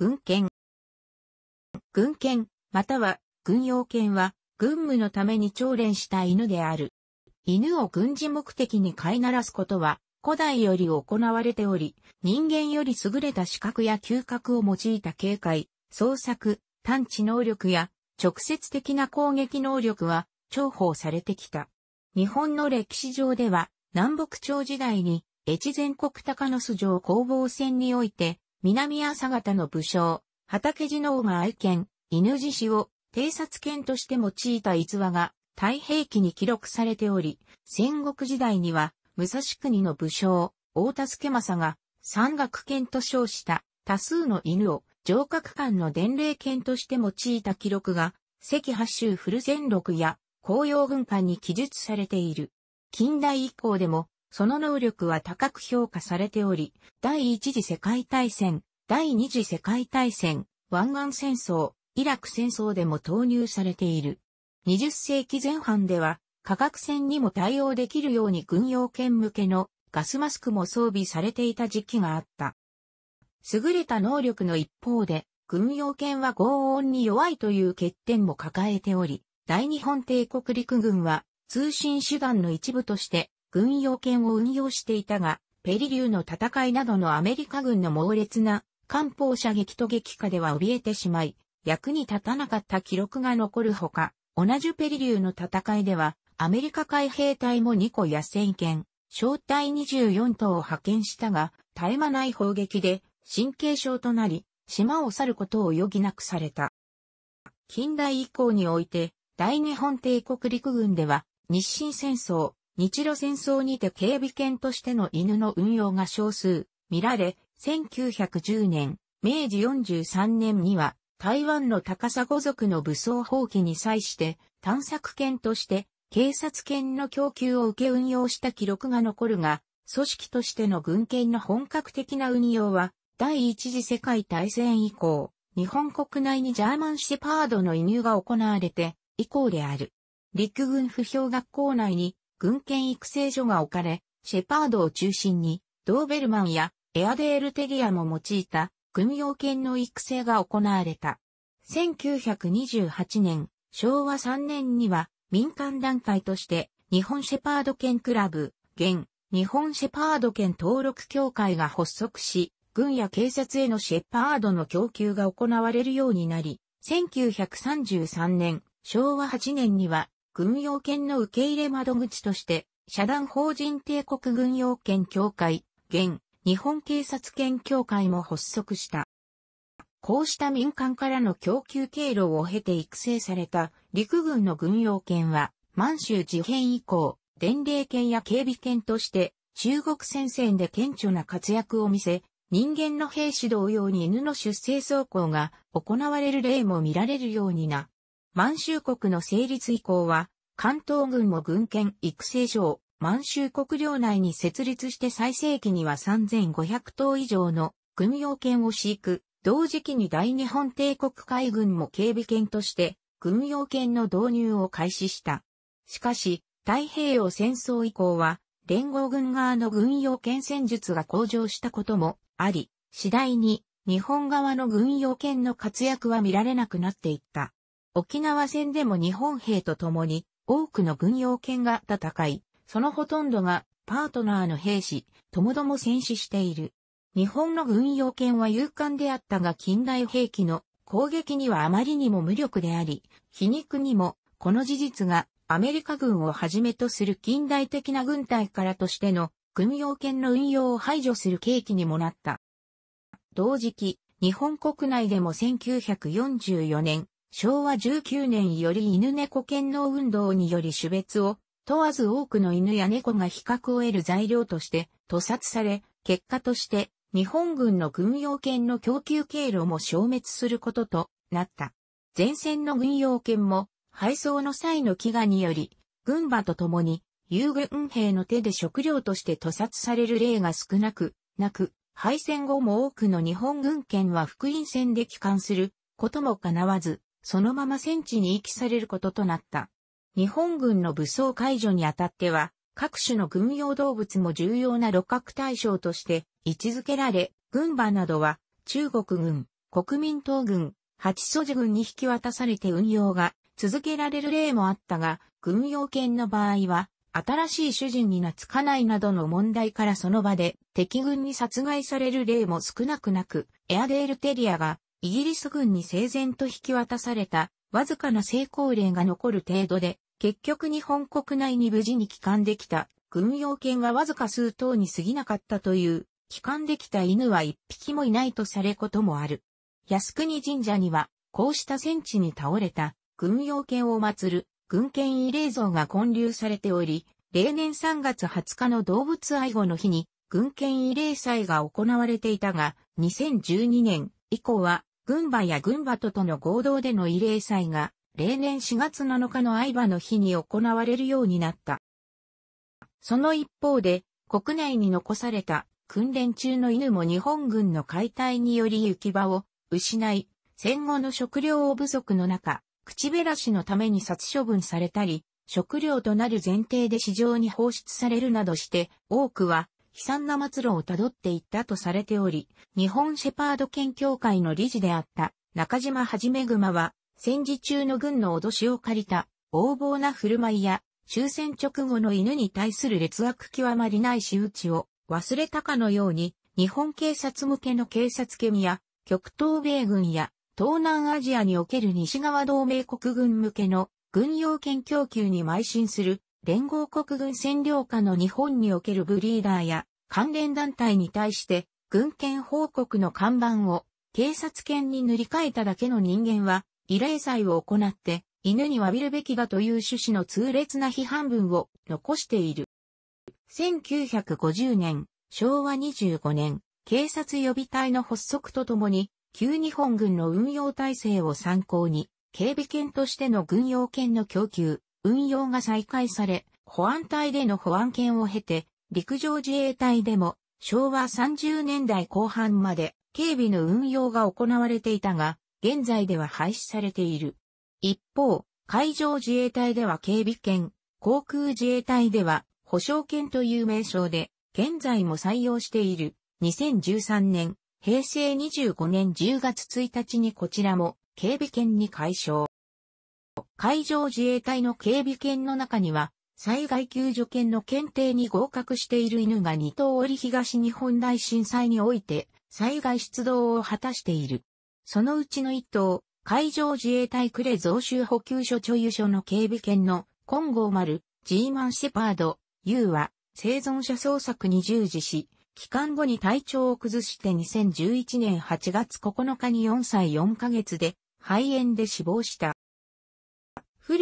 軍犬。軍犬、または軍用犬は、軍務のために調練した犬である。犬を軍事目的に飼いならすことは、古代より行われており、人間より優れた視覚や嗅覚を用いた警戒、捜索、探知能力や直接的な攻撃能力は重宝されてきた。日本の歴史上では、南北朝時代に、越前国高野巣城攻防戦において、南朝方の武将、畑地能が愛犬、犬獅子を偵察犬として用いた逸話が太平記に記録されており、戦国時代には、武蔵国の武将、大田助政が山岳犬と称した多数の犬を上角館の伝令犬として用いた記録が、赤八州古戦録や紅葉軍艦に記述されている。近代以降でも、その能力は高く評価されており、第一次世界大戦、第二次世界大戦、湾岸戦争、イラク戦争でも投入されている。20世紀前半では、化学戦にも対応できるように軍用犬向けのガスマスクも装備されていた時期があった。優れた能力の一方で、軍用犬は轟音に弱いという欠点も抱えており、大日本帝国陸軍は通信手段の一部として軍用犬を運用していたが、ペリリューの戦いなどのアメリカ軍の猛烈な艦砲射撃と撃破では怯えてしまい、役に立たなかった記録が残るほか、同じペリリューの戦いでは、アメリカ海兵隊も2個野戦艦、小隊24頭を派遣したが、絶え間ない砲撃で神経症となり、島を去ることを余儀なくされた。近代以降において、大日本帝国陸軍では、日清戦争、日露戦争にて警備犬としての犬の運用が少数見られ、1910年、明治43年には、台湾の高砂族の武装放棄に際して、探索犬として警察犬の供給を受け運用した記録が残るが、組織としての軍犬の本格的な運用は第一次世界大戦以降、日本国内にジャーマンシェパードの移入が行われて以降である。陸軍不評学校内に軍犬育成所が置かれ、シェパードを中心にドーベルマンやエアデールテリアも用いた軍用犬の育成が行われた。1928年、昭和3年には民間団体として日本シェパード犬クラブ、現日本シェパード犬登録協会が発足し、軍や警察へのシェパードの供給が行われるようになり、1933年、昭和8年には、軍用犬の受け入れ窓口として、社団法人帝国軍用犬協会、現、日本警察犬協会も発足した。こうした民間からの供給経路を経て育成された陸軍の軍用犬は、満州事変以降、伝令犬や警備犬として中国戦線で顕著な活躍を見せ、人間の兵士同様に犬の出生走行が行われる例も見られるようにな。満州国の成立以降は、関東軍も軍犬育成所満州国領内に設立して最盛期には3500頭以上の軍用犬を飼育、同時期に大日本帝国海軍も警備犬として軍用犬の導入を開始した。しかし、太平洋戦争以降は、連合軍側の軍用犬戦術が向上したこともあり、次第に日本側の軍用犬の活躍は見られなくなっていった。沖縄戦でも日本兵と共に多くの軍用犬が戦い、そのほとんどがパートナーの兵士、ともども戦死している。日本の軍用犬は勇敢であったが近代兵器の攻撃にはあまりにも無力であり、皮肉にもこの事実がアメリカ軍をはじめとする近代的な軍隊からとしての軍用犬の運用を排除する契機にもなった。同時期、日本国内でも1944年、昭和19年より犬猫犬能運動により種別を問わず多くの犬や猫が比較を得る材料として屠殺され、結果として日本軍の軍用犬の供給経路も消滅することとなった。前線の軍用犬も配送の際の飢餓により、軍馬と共に遊軍兵の手で食料として屠殺される例が少なく、なく、敗戦後も多くの日本軍犬は福音戦で帰還することも叶わず、そのまま戦地に遺棄されることとなった。日本軍の武装解除にあたっては、各種の軍用動物も重要な六角対象として位置づけられ、軍馬などは中国軍、国民党軍、八祖寺軍に引き渡されて運用が続けられる例もあったが、軍用犬の場合は、新しい主人に懐かないなどの問題からその場で敵軍に殺害される例も少なくなく、エアデールテリアがイギリス軍に生前と引き渡されたわずかな成功例が残る程度で、結局日本国内に無事に帰還できた軍用犬はわずか数頭に過ぎなかったという、帰還できた犬は一匹もいないとされこともある。靖国神社には、こうした戦地に倒れた軍用犬を祀る軍犬慰霊像が建立されており、例年3月20日の動物愛護の日に軍犬慰霊祭が行われていたが、2012年以降は群馬や群馬ととの合同での慰霊祭が例年4月7日の愛馬の日に行われるようになった。その一方で、国内に残された訓練中の犬も日本軍の解体により行き場を失い、戦後の食料不足の中、口減らしのために殺処分されたり、食料となる前提で市場に放出されるなどして、多くは悲惨な末路をたどっていったとされており、日本シェパード研協会の理事であった中島はじめ熊は、戦時中の軍の脅しを借りた横暴な振る舞いや終戦直後の犬に対する劣悪極まりない仕打ちを忘れたかのように、日本警察向けの警察ケミや、極東米軍や、東南アジアにおける西側同盟国軍向けの軍用犬供給に邁進する連合国軍占領下の日本におけるブリーダーや関連団体に対して軍犬報告の看板を警察犬に塗り替えただけの人間は、慰霊祭を行って犬に詫びる。べきだという趣旨の痛烈な批判文を残している。1950年、昭和25年、警察予備隊の発足とともに、旧日本軍の運用体制を参考に、警備犬としての軍用犬の供給、運用が再開され、保安隊での保安犬を経て、陸上自衛隊でも昭和30年代後半まで警備の運用が行われていたが、現在では廃止されている。一方、海上自衛隊では警備犬、航空自衛隊では保証犬という名称で、現在も採用している2013年、平成25年10月1日にこちらも警備犬に解消。海上自衛隊の警備犬の中には災害救助犬の検定に合格している犬が2頭折東日本大震災において災害出動を果たしている。そのうちの1頭、海上自衛隊呉増収補給所所有所の警備犬の金剛丸、ジーマンシェパード、U は生存者捜索に従事し、帰還後に体調を崩して2011年8月9日に4歳4ヶ月で肺炎で死亡した。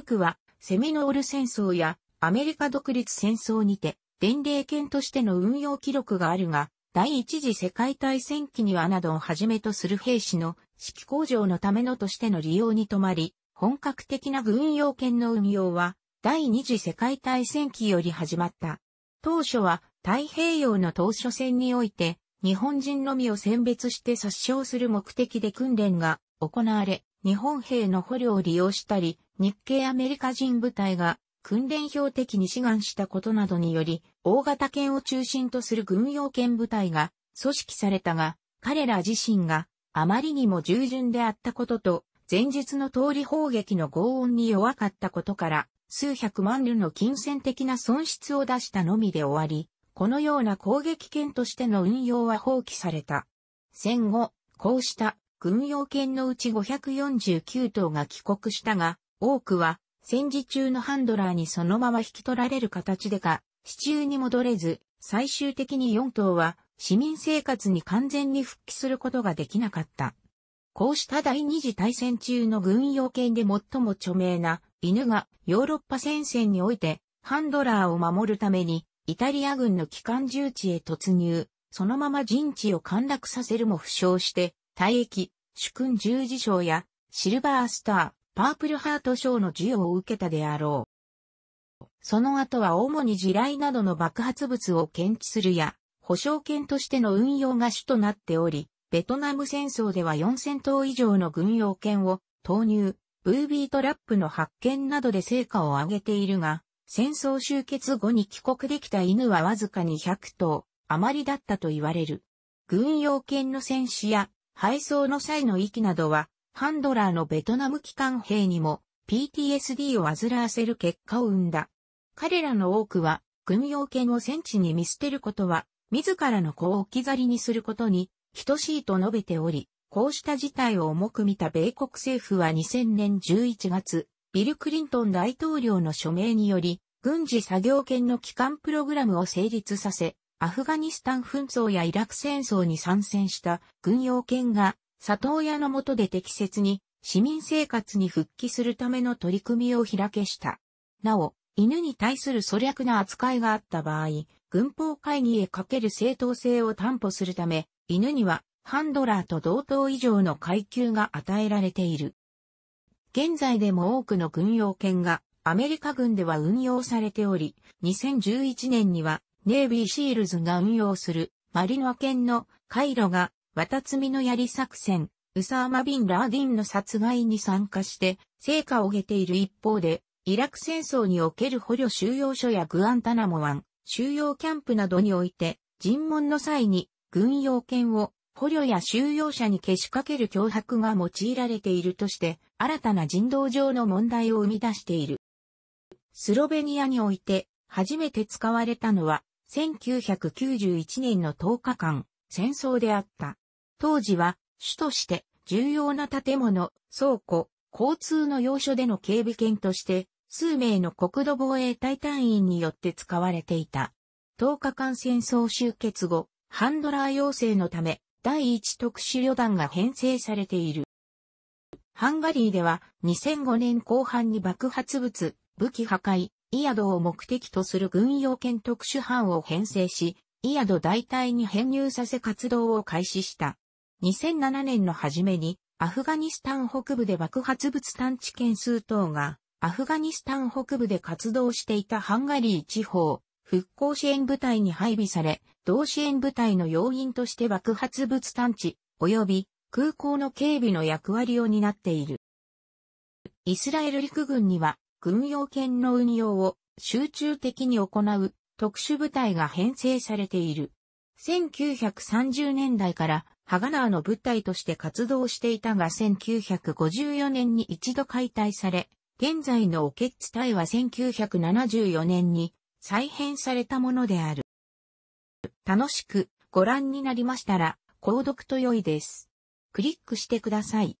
古くはセミノール戦争やアメリカ独立戦争にて、伝令犬としての運用記録があるが、第一次世界大戦期にはなどをはじめとする兵士の指揮工場のためのとしての利用に止まり、本格的な軍用犬の運用は第二次世界大戦期より始まった。当初は太平洋の当初戦において日本人のみを選別して殺傷する目的で訓練が行われ、日本兵の捕虜を利用したり、日系アメリカ人部隊が訓練標的に志願したことなどにより、大型犬を中心とする軍用犬部隊が組織されたが、彼ら自身があまりにも従順であったことと、前日の通り砲撃の轟音に弱かったことから、数百万ルの金銭的な損失を出したのみで終わり、このような攻撃犬としての運用は放棄された。戦後、こうした軍用犬のうち549頭が帰国したが、多くは戦時中のハンドラーにそのまま引き取られる形でか、支中に戻れず、最終的に4頭は市民生活に完全に復帰することができなかった。こうした第二次大戦中の軍用犬で最も著名な犬がヨーロッパ戦線においてハンドラーを守るためにイタリア軍の機関重地へ突入、そのまま陣地を陥落させるも負傷して、退役、主君十字章やシルバースター、パープルハート賞の授与を受けたであろう。その後は主に地雷などの爆発物を検知するや、保証犬としての運用が主となっており、ベトナム戦争では4000頭以上の軍用犬を投入、ブービートラップの発見などで成果を上げているが、戦争終結後に帰国できた犬はわずかに100頭余りだったと言われる。軍用犬の戦士や配送の際の息などは、ハンドラーのベトナム機関兵にも PTSD を煩わせる結果を生んだ。彼らの多くは、軍用犬を戦地に見捨てることは、自らの子を置き去りにすることに、等しいと述べており、こうした事態を重く見た米国政府は2000年11月、ビル・クリントン大統領の署名により、軍事作業犬の機関プログラムを成立させ、アフガニスタン紛争やイラク戦争に参戦した軍用犬が里親の下で適切に市民生活に復帰するための取り組みを開けした。なお、犬に対する粗略な扱いがあった場合、軍法会議へかける正当性を担保するため、犬にはハンドラーと同等以上の階級が与えられている。現在でも多くの軍用犬がアメリカ軍では運用されており、2011年にはネイビーシールズが運用するマリノア犬のカイロが海神の槍作戦、ウサーマ・ビン・ラーディンの殺害に参加して成果を得ている一方で、イラク戦争における捕虜収容所やグアンタナモ湾、収容キャンプなどにおいて、尋問の際に軍用犬を捕虜や収容者にけしかける脅迫が用いられているとして、新たな人道上の問題を生み出している。スロベニアにおいて初めて使われたのは1991年の10日間、戦争であった。当時は、主として重要な建物、倉庫、交通の要所での警備犬として、数名の国土防衛隊隊員によって使われていた。10日間戦争終結後、ハンドラー要請のため、第一特殊旅団が編成されている。ハンガリーでは2005年後半に爆発物、武器破壊、イヤドを目的とする軍用犬特殊班を編成し、イヤド大隊に編入させ活動を開始した。2007年の初めに、アフガニスタン北部で爆発物探知犬数等が、アフガニスタン北部で活動していたハンガリー地方、復興支援部隊に配備され、同支援部隊の要員として爆発物探知、及び空港の警備の役割を担っている。イスラエル陸軍には軍用犬の運用を集中的に行う特殊部隊が編成されている。1930年代からハガナーの部隊として活動していたが1954年に一度解体され、現在のオケッツ隊は1974年に再編されたものである。楽しくご覧になりましたら、購読と良いです。クリックしてください。